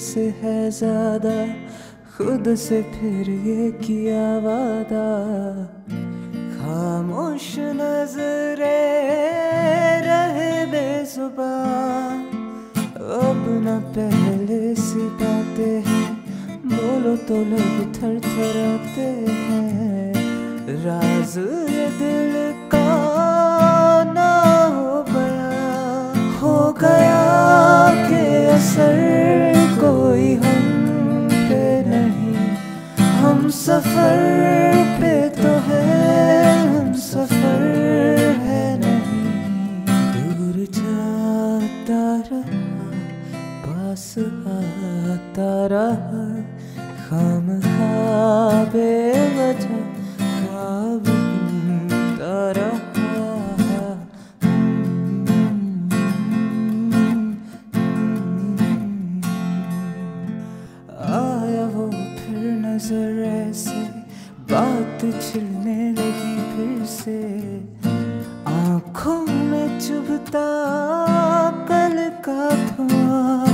से है ज़्यादा, खुद से फिर ये किया वादा। खामोश नजरे रहे बेजुबान अब न पहले सी बातें हैं, बोलो तो लोग थर थर आते हैं। राज दिल सफ़र पे तो है, हम सफ़र है नहीं। दूर जाता रहा, पास आता रहा खाम खा वजह ऐसे बात छिड़ने लगी फिर से। आँखों में चुभता कल का धुआँ।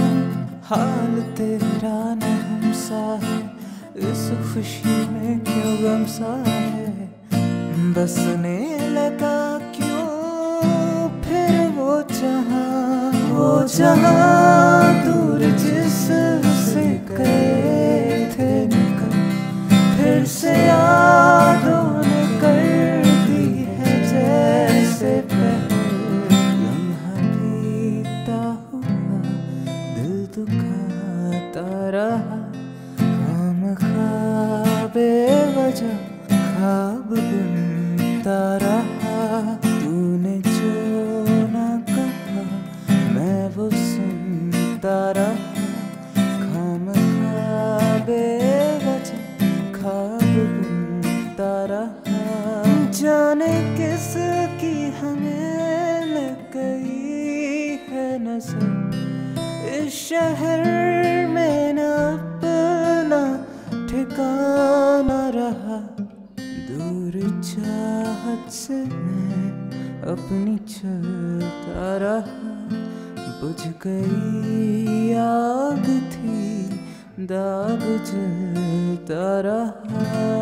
हाल तेरा न हमसा है, इस खुशी में क्यों गम सा है? बसने लगा क्यों फिर वो जहाँ? वो जहाँ दूर जिस से गए दुखाता रहा। हम खाबे वजह, खाब बुनता रहा। तूने जो ना कहा, मैं वो सुनता रहा। खाम खाबे वजह, खाब बुनता रहा। जाने किस की हमें लग गई है नज़र। शहर में न अपना ठिकाना रहा। दूर चाहत से मैं अपनी चलता रहा। बुझ गई आग थी, दाग जलता रहा।